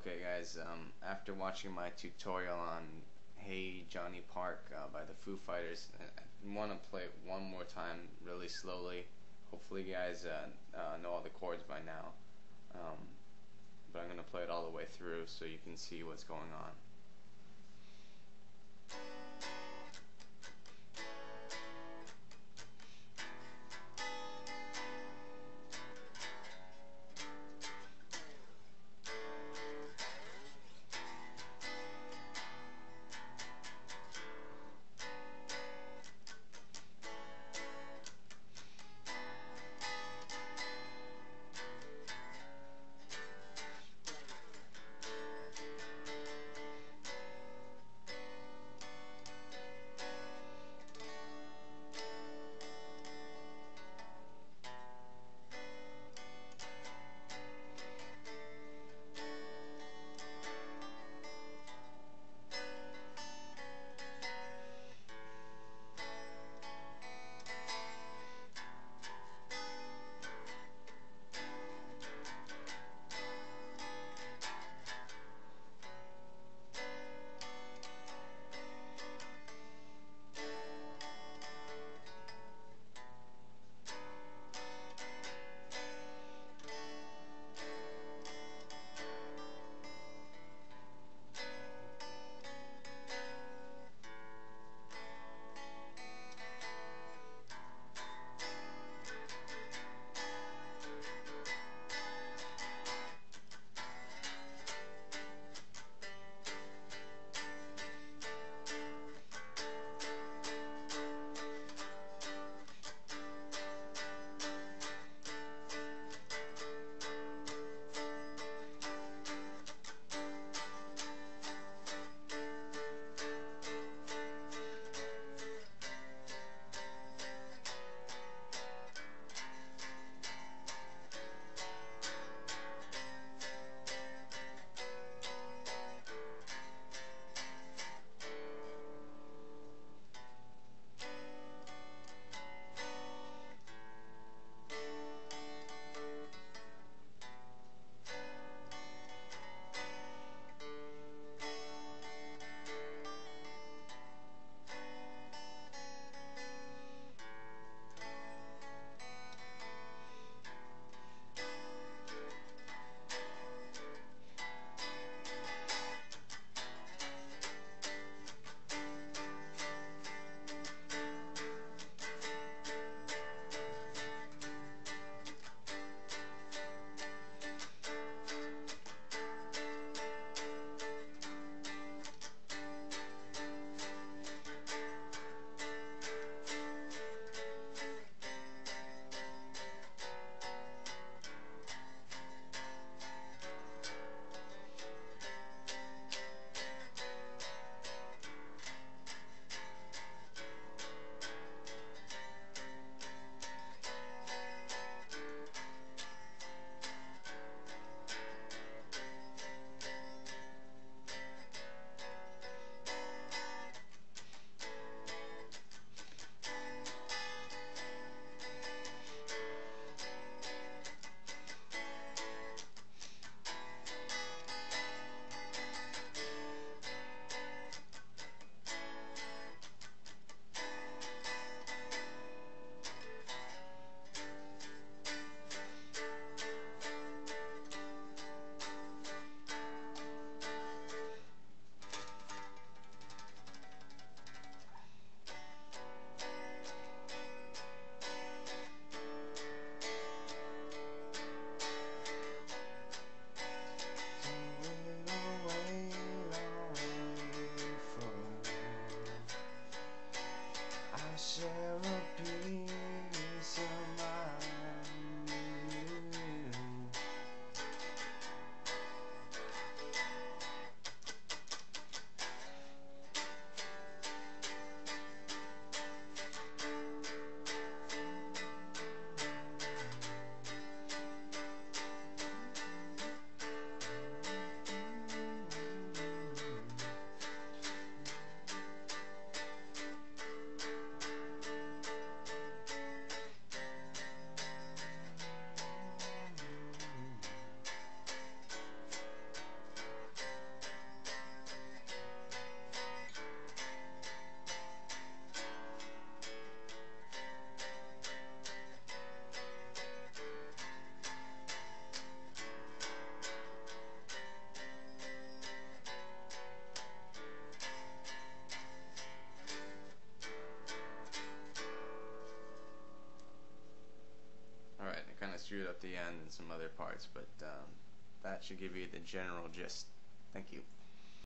Okay guys, um, after watching my tutorial on Hey Johnny Park uh, by the Foo Fighters, I want to play it one more time really slowly. Hopefully you guys uh, uh, know all the chords by now. Um, but I'm going to play it all the way through so you can see what's going on. It at the end and some other parts, but um, that should give you the general gist. Thank you.